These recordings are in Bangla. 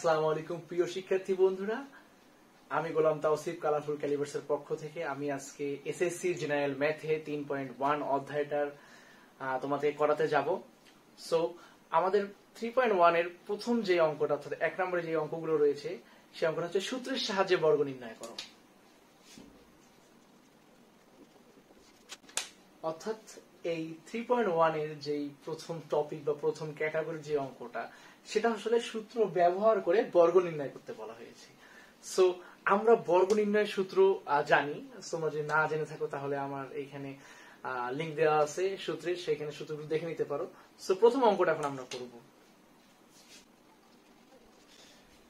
আসসালামু আলাইকুম, প্রিয় শিক্ষার্থী বন্ধুরা। আমি গোলাম তাওসিফ কালারফুল ক্যালিবার্স এর পক্ষ থেকে আমি আজকে এসএসসি জেনারেল ম্যাথে তিন পয়েন্ট ওয়ান অধ্যায়টার তোমাদের করাতে যাব। সো আমাদের থ্রি পয়েন্ট ওয়ানের প্রথম যে অঙ্কটা, অর্থাৎ এক নম্বরে যে অঙ্কগুলো রয়েছে, সেই অঙ্কটা হচ্ছে সূত্রের সাহায্যে বর্গ নির্ণয় করো। অর্থাৎ এই থ্রি পয়েন্ট ওয়ানের যেই প্রথম টপিক বা প্রথম ক্যাটাগরির যে অঙ্কটা সেটা আসলে সূত্র ব্যবহার করে বর্গ নির্ণয় করতে বলা হয়েছে। সো আমরা বর্গ নির্ণয়ের সূত্র জানি। তোমরা যদি না জেনে থাকো, তাহলে আমার এইখানে লিঙ্ক দেওয়া আছে সূত্রের সেখানে সূত্রগুলো দেখে নিতে পারো। সো প্রথম অঙ্কটা এখন আমরা করব।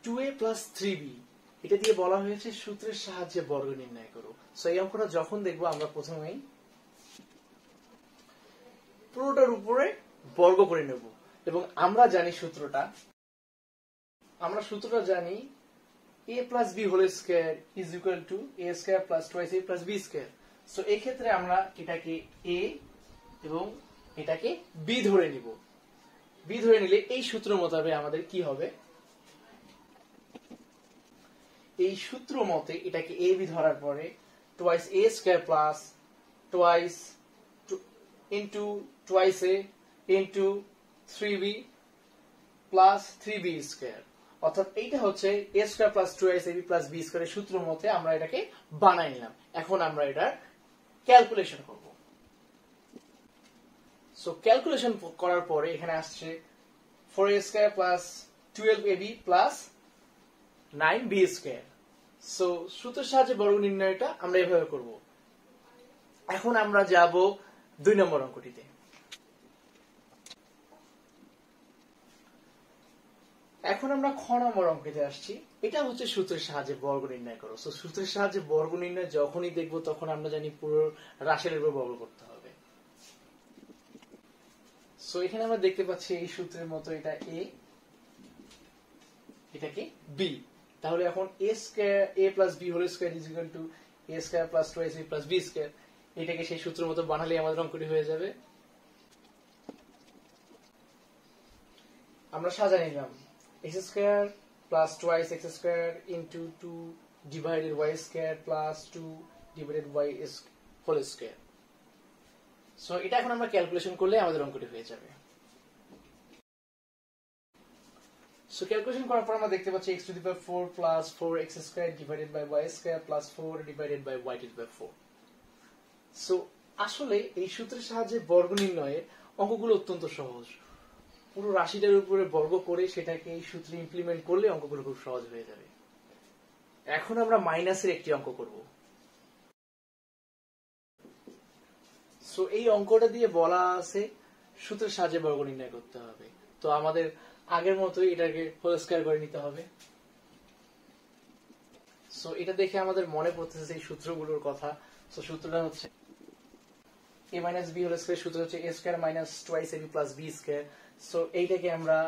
Two A plus three B এটা দিয়ে বলা হয়েছে সূত্রের সাহায্যে বর্গ নির্ণয় করো। সো এই অঙ্কটা যখন দেখব, আমরা প্রথমেই পুরোটার উপরে বর্গ করে নেব। এবং আমরা জানি সূত্রটা, আমরা সূত্রটা জানি A plus B whole square is equal to A square plus twice A plus B square so এক্ষেত্রে আমরা এটাকে এ এবং এটাকে বি ধরে নিব। বি ধরে নিলে এই সূত্র মোতাবেক আমাদের কি হবে? এই সূত্র মতে এটাকে এ বি ধরার পরে twice A square plus twice into twice a into 3b plus three B square অর্থাৎ এইটা হচ্ছে A square plus two S AB plus B সূত্র মতে আমরা এটাকে বানাই নিলাম। এখন আমরা এটার ক্যালকুলেশন করব। সো ক্যালকুলেশন করার পরে এখানে আসছে four A square plus twelve AB plus nine B square so সূত্রের সাহায্যে বর্গ নির্ণয়টা আমরা এভাবে করব। এখন আমরা যাব দুই নম্বর অঙ্কটিতে। এখন আমরা খ নম্বর অঙ্কটিতে আসছি। এটা হচ্ছে সূত্রের সাহায্যে বর্গ নির্ণয় করো। তো সূত্রের সাহায্যে বর্গ নির্ণয় যখনই দেখব তখন আমরা জানি পুরো রাশির উপর বর্গ করতে হবে। সো এখানে আমরা দেখতে পাচ্ছি এই সূত্রের মতো এটা এ এটাকে বি তাহলে এখন A square A plus B whole square is equal to A square plus twice B plus B square এটাকে সেই সূত্র মতো বানালে আমাদের অঙ্কটি হয়ে যাবে। আমরা সাজা নিলাম। X square plus twice X square into two divided Y square plus two divided Y whole square so এটা এখন আমরা ক্যালকুলেশন করলে আমাদের অঙ্কটি হয়ে যাবে। সো ক্যালকুলেশন করার পর আমরা দেখতে পাচ্ছি X to the power four plus four X square divided by Y square plus four divided by Y to the power four so আসলে এই সূত্রের সাহায্যে বর্গ নির্ণয়ের অঙ্কগুলো অত্যন্ত সহজ। পুরো রাশিটার উপরে বর্গ করে সেটাকে এই সূত্রে ইমপ্লিমেন্ট করলে অঙ্কগুলো খুব সহজ হয়ে যাবে। এখন আমরা মাইনাসের একটি অঙ্ক করব। সো এই অঙ্কটা দিয়ে বলা আছে, সূত্রের সাহায্যে বর্গ নির্ণয় করতে হবে। তো আমাদের আগের মতোই এটাকে হোল স্কোয়ার করে নিতে হবে। সো এটা দেখে আমাদের মনে পড়তেছে এই সূত্রগুলোর কথা। সো সূত্রটা হচ্ছে A minus B whole square সূত্র হচ্ছে A square minus twice AB plus B square so এইটাকে আমরা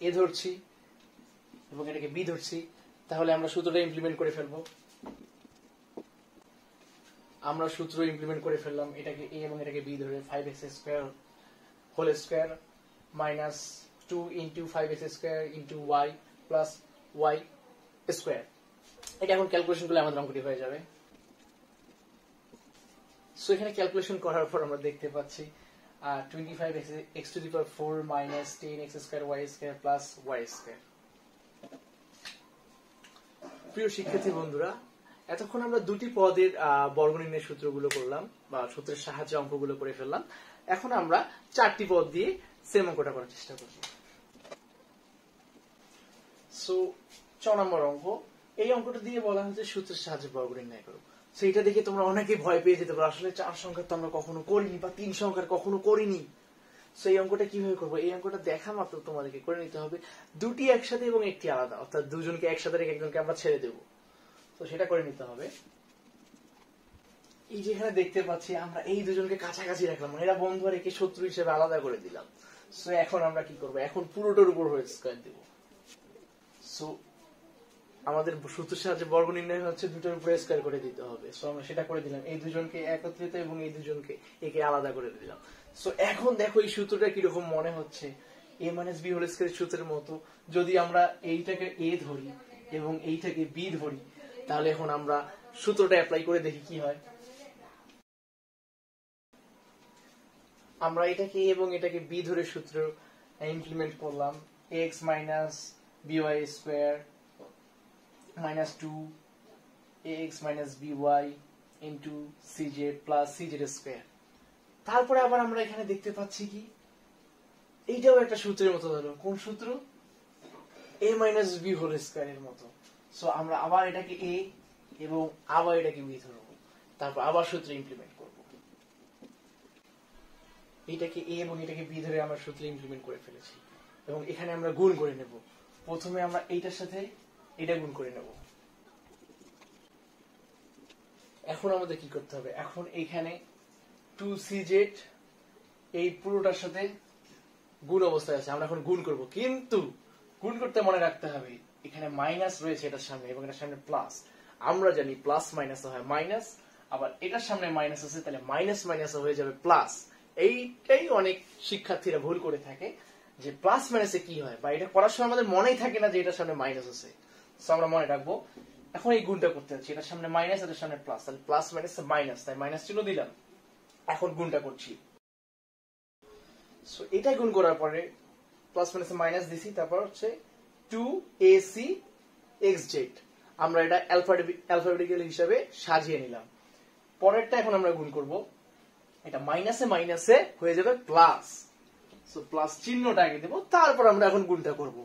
এ ধরছি এবং এটাকে বি ধরছি। তাহলে আমরা সূত্রটা ইমপ্লিমেন্ট করে ফেলব। আমরা সূত্র ইমপ্লিমেন্ট করে ফেললাম এটাকে এ এবং এটাকে বি ধরে five X square whole square minus two into five X square into Y plus Y square এটা এখন ক্যালকুলেশন করলে আমাদের অঙ্কটি হয়ে যাবে। সো এখানে ক্যালকুলেশন করার পর আমরা দেখতে পাচ্ছি twenty five X to the power four minus ten X square Y square plus Y square প্রিয় শিক্ষার্থী বন্ধুরা, এতক্ষণ আমরা দুটি পদের বর্গ নির্ণয়ের সূত্রগুলো করলাম, বা সূত্রের সাহায্যে অঙ্কগুলো করে ফেললাম। এখন আমরা চারটি পদ দিয়ে সেম অঙ্কটা করার চেষ্টা করব। সো ছ নম্বর অঙ্ক। এই অঙ্কটা দিয়ে বলা হচ্ছে সূত্রের সাহায্যে বর্গ নির্ণয় করো সো এটা দেখে তোমরা অনেকে ভয় পেয়ে যেতে পারো। আসলে চার সংখ্যার তো আমরা কখনো করিনি বা তিন সংখ্যার কখনো করিনি। সো এই অঙ্কটা কীভাবে করব? এই অঙ্কটা দেখা মাত্র তোমাদেরকে করে নিতে হবে। দুটি একসাথে এবং একটি আলাদা। অর্থাৎ দুজনকে একসাথে রেখে একজনকে আমরা ছেড়ে দেবো। তো সেটা করে নিতে হবে। এই যেখানে দেখতে পাচ্ছি, আমরা এই দুজনকে কাছাকাছি রাখলাম। মানে এরা বন্ধু আর রেখে শত্রু হিসেবে আলাদা করে দিলাম। সো এখন আমরা কি করব? এখন পুরোটার উপর হয়ে স্কোয়ার দেবো। সো আমাদের সূত্রের সাহায্যে বর্গ নির্ণয় হচ্ছে দুটোর উপরে করে দিতে হবে। সো আমরা সেটা করে দিলাম। এই দুজনকে একত্রিত এবং এই দুজনকে একে আলাদা করে দিলাম। সো এখন দেখো এই সূত্রটা কীরকম মনে হচ্ছে। A minus B whole square সূত্রের মতো। যদি আমরা এইটাকে এ ধরি এবং এইটাকে বি ধরি, তাহলে এখন আমরা সূত্রটা অ্যাপ্লাই করে দেখি কি হয়। আমরা এটাকে এ এবং এটাকে বি ধরে সূত্র ইমপ্লিমেন্ট করলাম। X minus BY square minus two X minus BY into CZ plus CZ square তারপরে আবার আমরা এখানে দেখতে পাচ্ছি কি? এইটাও একটা সূত্রের মতো ধরো। কোন সূত্র? এ মাইনাস বি হোল স্কোয়ারের মতো। সো আমরা আবার এটাকে এ এবং আবার এটাকে বি ধরবো। তারপর আবার সূত্র ইমপ্লিমেন্ট করব। এটাকে এ এবং এটাকে বি ধরে আমরা সূত্র ইমপ্লিমেন্ট করে ফেলেছি। এবং এখানে আমরা গুণ করে নেব। প্রথমে আমরা এইটার সাথে এটা গুণ করে নেব। এখন আমাদের কি করতে হবে? এখন এইখানে টু সি জেড এই পুরোটার সাথে গুণ অবস্থায় আছে। আমরা এখন গুণ করব। কিন্তু গুণ করতে মনে রাখতে হবে, এখানে মাইনাস রয়েছে এটার সামনে এবং এটার সামনে প্লাস আমরা জানি প্লাস মাইনাস হয় মাইনাস আবার এটার সামনে মাইনাস আছে, তাহলে মাইনাস মাইনাস হয়ে যাবে প্লাস এইটাই অনেক শিক্ষার্থীরা ভুল করে থাকে যে প্লাস মাইনাসে কি হয়? বা এটা করার সময় আমাদের মনেই থাকে না যে এটার সামনে মাইনাস আছে। তো আমরা মনে রাখব, এখন এই গুণটা করতে হচ্ছে এটার সামনে মাইনাস এটার সামনে প্লাস তাহলে প্লাস মাইনাস মাইনাস তাই মাইনাস চিহ্ন দিলাম। এখন গুণটা করছি। সো এটা গুণ করার পরে প্লাস মাইনাস মাইনাস দিছি, তারপর হচ্ছে two A C X Z আমরা এটা অ্যালফাবেটিক্যাল হিসাবে সাজিয়ে নিলাম। পরেরটা এখন আমরা গুণ করব। এটা মাইনাসে মাইনাসে হয়ে যাবে প্লাস সো প্লাস চিহ্নটা আগে দেবো, তারপর আমরা এখন গুণটা করব।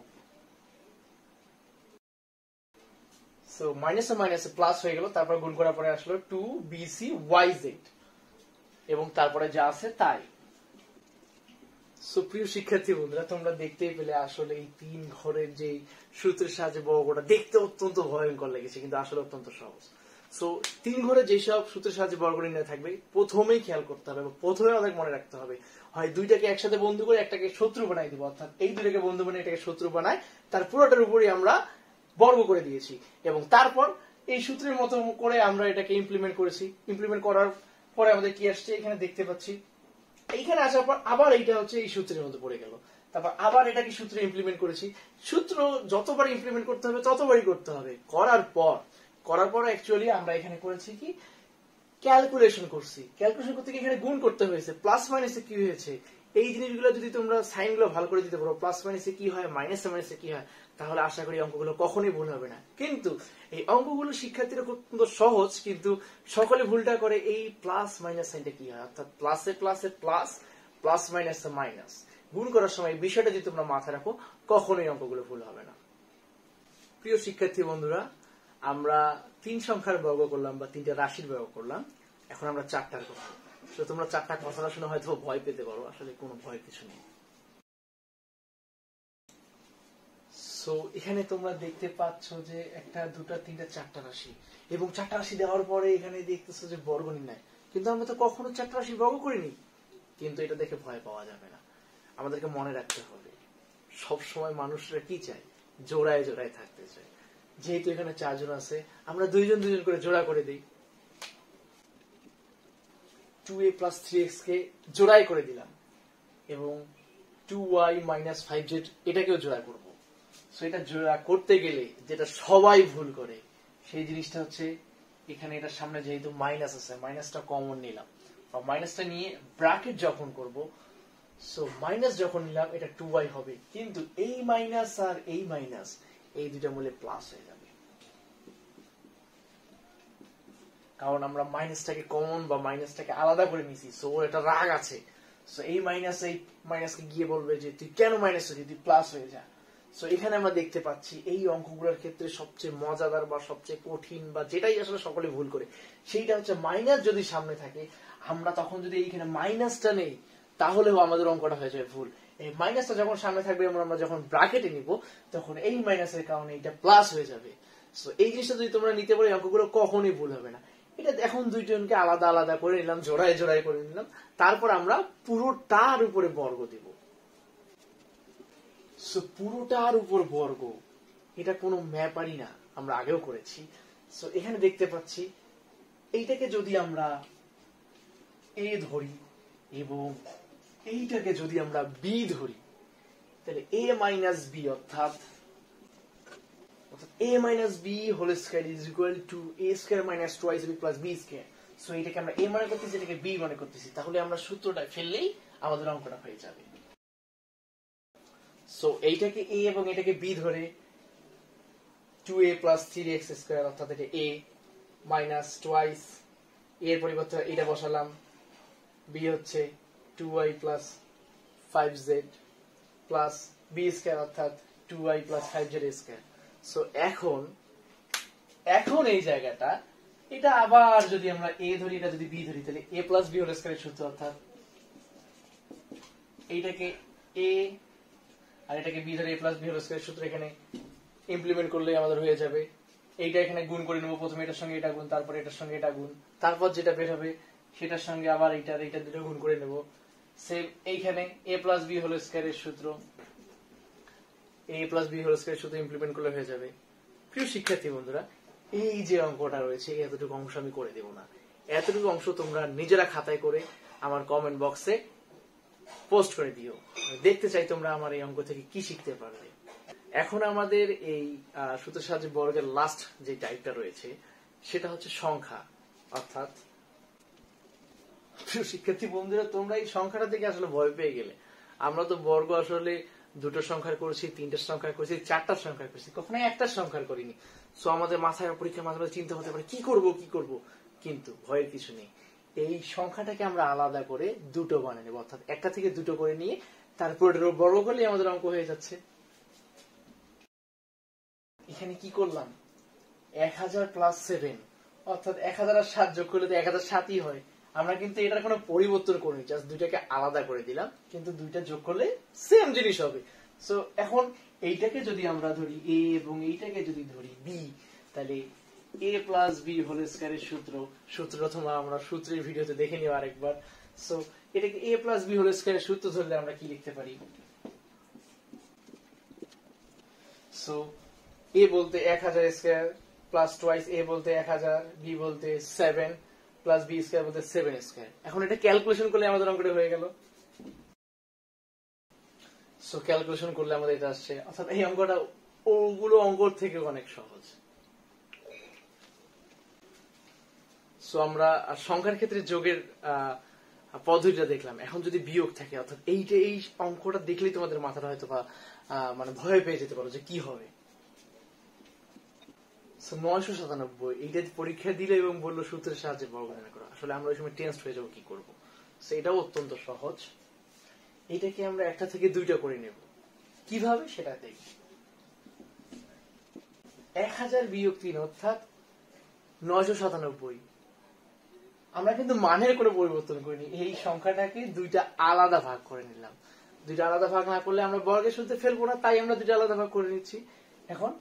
সো মাইনাসে মাইনাসে প্লাস হয়ে গেল, তারপর গুণ করার পরে আসলো টু বিসি ওয়াই জেড এবং তারপরে যা আছে তাই। সুপ্রিয় শিক্ষার্থী বন্ধুরা, তোমরা দেখতেই পেলে আসলে এই তিন ঘরের যে সূত্রের সাহায্যে বর্গটা দেখতে অত্যন্ত ভয়ঙ্কর লেগেছে, কিন্তু আসলে অত্যন্ত সহজ। সো তিন ঘরে যেসব সূত্রের সাহায্যে বর্গ নির্ণয় থাকবে, প্রথমেই খেয়াল করতে হবে প্রথমে আমাদের মনে রাখতে হবে, হয় দুইটাকে একসাথে বন্ধু করে একটাকে শত্রু বানাই দিব, অর্থাৎ এই দুইটাকে বন্ধু বানিয়ে এটাকে শত্রু বানায় তার পুরোটার উপরই আমরা বর্গ করে দিয়েছি। এবং তারপর এই সূত্রের মতো করে আমরা এটাকে ইমপ্লিমেন্ট করেছি। ইমপ্লিমেন্ট করার পরে আমাদের কি আসছে? এখানে দেখতে পাচ্ছি। এইখানে আসার পর আবার এইটা হচ্ছে এই সূত্রের মধ্যে পড়ে গেল। তারপর আবার এটাকে সূত্রে ইমপ্লিমেন্ট করেছি। সূত্র যতবার ইমপ্লিমেন্ট করতে হবে, ততবারই করতে হবে। করার পর করার পর অ্যাকচুয়ালি আমরা এখানে করেছি কি? ক্যালকুলেশন করছি। ক্যালকুলেশন করতে গিয়ে এখানে গুণ করতে হয়েছে। প্লাস মাইনাসে কি হয়েছে? এই জিনিসগুলো যদি তোমরা সাইনগুলো ভালো করে দিতে পারো প্লাস মাইনাসে কি হয় মাইনাসে মাইনাসে কি হয়, তাহলে আশা করি অঙ্কগুলো কখনোই ভুল হবে না। কিন্তু এই অঙ্কগুলো শিক্ষার্থীরা অত্যন্ত সহজ, কিন্তু সকলে ভুলটা করে এই প্লাস মাইনাস সাইনটা কি হয়? অর্থাৎ প্লাসে প্লাসে প্লাস প্লাস মাইনাসে মাইনাস গুণ করার সময় বিষয়টা যদি তোমরা মাথায় রাখো, কখনোই অঙ্কগুলো ভুল হবে না। প্রিয় শিক্ষার্থী বন্ধুরা, আমরা তিন সংখ্যার বর্গ করলাম বা তিনটা রাশির বর্গ করলাম। এখন আমরা চারটার করব। তো তোমরা চারটা কথাটা শুনে হয়তো ভয় পেতে পারো। আসলে কোনো ভয় কিছু নেই। সো এখানে তোমরা দেখতে পাচ্ছ যে একটা, দুটা, তিনটা, চারটা রাশি। এবং চারটা রাশি দেওয়ার পরে এখানে দেখতেছো যে বর্গ নির্ণয়। কিন্তু আমরা তো কখনো চারটা রাশি বর্গ করিনি। কিন্তু এটা দেখে ভয় পাওয়া যাবে না। আমাদেরকে মনে রাখতে হবে, সব সময় মানুষরা কি চায়? জোড়ায় জোড়ায় থাকতে চায়। যেহেতু এখানে চারজন আছে, আমরা দুইজন দুইজন করে জোড়া করে দিই। Two A plus three X কে জোড়াই করে দিলাম। এবং two Y minus five Z এটাকেও জোড়া করব। সো এটা জোড়া করতে গেলে যেটা সবাই ভুল করে, সেই জিনিসটা হচ্ছে এখানে এটার সামনে যেহেতু মাইনাস আছে মাইনাসটা কমন নিলাম। বা মাইনাসটা নিয়ে ব্রাকেট যখন করব সো মাইনাস যখন নিলাম, এটা টু ওয়াই হবে। কিন্তু এই মাইনাস আর এই মাইনাস এই দুটা মূলে প্লাস হয়ে যাবে। কারণ আমরা মাইনাসটাকে কমন বা মাইনাসটাকে আলাদা করে নিছি সো এটা রাগ আছে। সো এই মাইনাস এই মাইনাসকে গিয়ে বলবে যে, তুই কেন মাইনাস হয়েছে তুই প্লাস হয়ে যা। সো এখানে আমরা দেখতে পাচ্ছি এই অঙ্কগুলোর ক্ষেত্রে সবচেয়ে মজাদার বা সবচেয়ে কঠিন বা যেটাই আসলে সকলে ভুল করে, সেইটা হচ্ছে মাইনাস যদি সামনে থাকে, আমরা তখন যদি এইখানে মাইনাসটা নেই, তাহলেও আমাদের অঙ্কটা হয়ে যায় ভুল। এই মাইনাসটা যখন সামনে থাকবে, আমরা যখন ব্রাকেটে নিব, তখন এই মাইনাসের কারণে এটা প্লাস হয়ে যাবে। সো এই জিনিসটা যদি তোমরা নিতে পারো অঙ্কগুলো কখনোই ভুল হবে না। এটা এখন দুইজনকে আলাদা আলাদা করে নিলাম, জোড়ায় জোড়ায় করে নিলাম। তারপর আমরা পুরোটার উপরে বর্গ দিব। পুরোটার উপর বর্গ, এটা কোনো ম্যাপারই না, আমরা আগেও করেছি। সো এখানে দেখতে পাচ্ছি, এইটাকে যদি আমরা এ ধরি এবং এইটাকে যদি আমরা বি ধরি, তাহলে এ মাইনাস বি অর্থাৎ A minus B whole square is equal to A square minus twice B plus B square so এটাকে আমরা এ মনে করতেছি, এটাকে বি মনে করতেছি। তাহলে আমরা সূত্রটা ফেললেই আমাদের অঙ্কটা হয়ে যাবে। সো এইটাকে এ এবং এটাকে বি ধরে two A plus three X square অর্থাৎ এটা এ মাইনাস টোয়াইস এর পরিবর্তে এটা বসালাম। বি হচ্ছে two Y plus five Z plus B square অর্থাৎ two Y plus five Z square so এখন এখন এই জায়গাটা, এটা আবার যদি আমরা এ ধরি, এটা যদি বি ধরি, তাহলে এ প্লাস বি হোল স্কোয়ারের সূত্র অর্থাৎ এইটাকে এ আর এটাকে বি ধরে এ প্লাস বি হোল স্কোয়ারের সূত্র এখানে ইমপ্লিমেন্ট করলে আমাদের হয়ে যাবে। এইটা এখানে গুণ করে নেব, প্রথমে এটার সঙ্গে এটা গুণ, তারপর এটার সঙ্গে এটা গুণ। তারপর যেটা বের হবে, সেটার সঙ্গে আবার এইটার এইটা দুটো গুণ করে নেব। সেম এইখানে এ প্লাস বি হোল স্কোয়ারের সূত্র। এ প্লাস বি হোল স্কোয়ারের সূত্র ইমপ্লিমেন্ট করলে হয়ে যাবে। প্রিয় শিক্ষার্থী বন্ধুরা, এই যে অঙ্কটা রয়েছে, এতটুকু অংশ আমি করে দেব না। এতটুকু অংশ তোমরা নিজেরা খাতায় করে আমার কমেন্ট বক্সে পোস্ট করে দিও। দেখতে চাই তোমরা আমার এই অঙ্ক থেকে কি শিখতে পারবে। এখন আমাদের এই সূত্রের সাহায্যে বর্গের লাস্ট যে টাইপটা রয়েছে, সেটা হচ্ছে সংখ্যা। অর্থাৎ শিক্ষার্থী বন্ধুরা, তোমরা এই সংখ্যাটা থেকে আসলে ভয় পেয়ে গেলে। আমরা তো বর্গ আসলে দুটো সংখ্যার করেছি, তিনটার সংখ্যার করেছি, চারটার সংখ্যার করেছি। কখনো একটার সংখ্যার করিনি। সো আমাদের মাথায় পরীক্ষা মাঝে মাঝে চিন্তা হতে পারে, কি করব কি করব? কিন্তু ভয়ের কিছু নেই। এই সংখ্যাটাকে আমরা আলাদা করে দুটো বানিয়ে নেব। অর্থাৎ একটা থেকে দুটো করে নিয়ে তারপর বর্গ করলে আমাদের অঙ্ক হয়ে যাচ্ছে। এখানে কি করলাম? এক হাজার প্লাস সেভেন অর্থাৎ এক হাজার আর সাত যোগ করলে তো এক হাজার সাতই হয়। আমরা কিন্তু এটার কোনো পরিবর্তন করিনি জাস্ট দুইটাকে আলাদা করে দিলাম, কিন্তু দুইটা যোগ করলে সেম জিনিস হবে। সো এখন এইটাকে যদি আমরা ধরি এ এবং এইটাকে যদি ধরি বি তাহলে এ প্লাস বি হোল স্কয়ারের সূত্র সূত্র তোমরা আমরা সূত্রের ভিডিওতে দেখে নিও আরেকবার। সো এটাকে এ প্লাস বি হোল স্কয়ারের সূত্র ধরলে আমরা কি লিখতে পারি? সো এ বলতে এক হাজার স্কোয়ার প্লাস টোয়াইস এ বলতে এক হাজার বি বলতে সেভেন প্লাস বি স্কোয়ার বলতে সেভেন স্কোয়ার এখন এটা ক্যালকুলেশন করলে আমাদের অঙ্কটা হয়ে গেল। সো ক্যালকুলেশন করলে আমাদের এটা আসছে। অর্থাৎ এই অঙ্কটা ওগুলো অঙ্কর থেকে অনেক সহজ। সো আমরা সংখ্যার ক্ষেত্রে যোগের পদ্ধতিটা দেখলাম। এখন যদি বিয়োগ থাকে, অর্থাৎ এইটা, এই অঙ্কটা দেখলেই তোমাদের মাথাটা হয়তো বা মানে ভয় পেয়ে যেতে পারো যে কি হবে। নয়শো সাতানব্বই এইটা পরীক্ষা দিলে এবং বলল সূত্রের সাহায্যে বর্গনা করো। আসলে আমরা ওই সময় টেন্সড হয়ে যাব, কি করব? এটাও অত্যন্ত সহজ। এটাকে আমরা একটা থেকে দুইটা করে নেব। কীভাবে? সেটা দেখি এক হাজার বিয়োগ তিন, অর্থাৎ নয়শো সাতানব্বই। আমরা কিন্তু মানের কোনো পরিবর্তন করিনি। এই সংখ্যাটাকে দুইটা আলাদা ভাগ করে নিলাম। দুইটা আলাদা ভাগ না করলে আমরা বর্গের সূত্রে ফেলব না, তাই আমরা দুইটা আলাদা ভাগ করে নিচ্ছি। এখন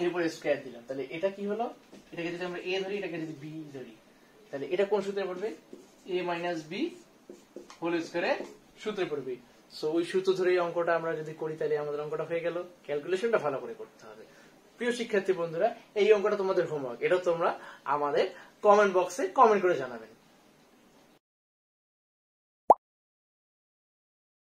এরপরে স্কোয়ার দিলাম। তাহলে এটা কি হলো? এটাকে যদি আমরা এ ধরি, এটাকে যদি বি ধরি, তাহলে এটা কোন সূত্রে পড়বে? এ মাইনাস বি হোল স্কোয়ারে সূত্রে পড়বে। সো ওই সূত্র ধরে অঙ্কটা আমরা যদি করি, তাহলে আমাদের অঙ্কটা হয়ে গেল। ক্যালকুলেশনটা ভালো করে করতে হবে। প্রিয় শিক্ষার্থী বন্ধুরা, এই অঙ্কটা তোমাদের হোমওয়ার্ক এটা তোমরা আমাদের কমেন্ট বক্সে কমেন্ট করে জানাবেন।